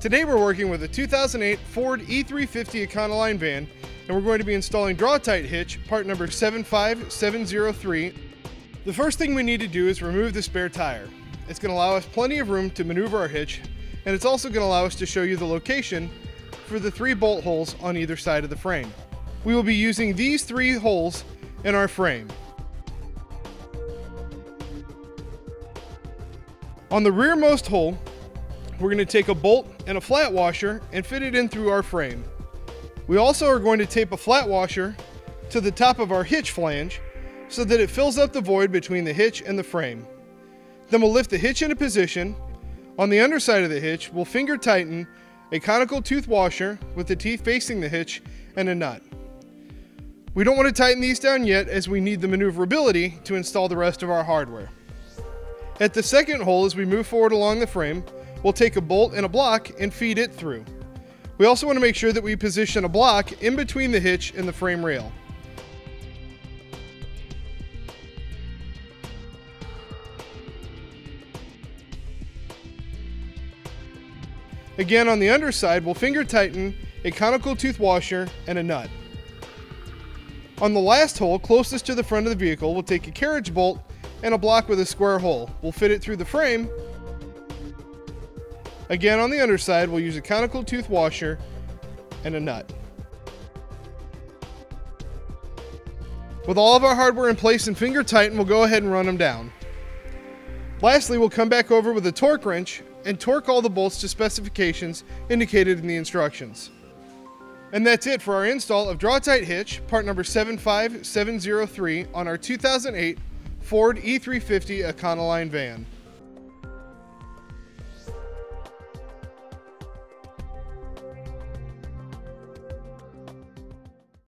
Today we're working with a 2008 Ford E350 Econoline van and we're going to be installing Draw-Tite hitch, part number 75703. The first thing we need to do is remove the spare tire. It's going to allow us plenty of room to maneuver our hitch and it's also going to allow us to show you the location for the three bolt holes on either side of the frame. We will be using these three holes in our frame. On the rearmost hole, we're going to take a bolt and a flat washer and fit it in through our frame. We also are going to tape a flat washer to the top of our hitch flange so that it fills up the void between the hitch and the frame. Then we'll lift the hitch into position. On the underside of the hitch, we'll finger tighten a conical tooth washer with the teeth facing the hitch and a nut. We don't want to tighten these down yet as we need the maneuverability to install the rest of our hardware. At the second hole as we move forward along the frame, we'll take a bolt and a block and feed it through. We also want to make sure that we position a block in between the hitch and the frame rail. Again, on the underside, we'll finger tighten a conical tooth washer and a nut. On the last hole, closest to the front of the vehicle, we'll take a carriage bolt and a block with a square hole. We'll fit it through the frame Again, on the underside, we'll use a conical tooth washer and a nut. With all of our hardware in place and finger tightened, we'll go ahead and run them down. Lastly, we'll come back over with a torque wrench and torque all the bolts to specifications indicated in the instructions. And that's it for our install of Draw-Tite Hitch, part number 75703 on our 2008 Ford E350 Econoline van.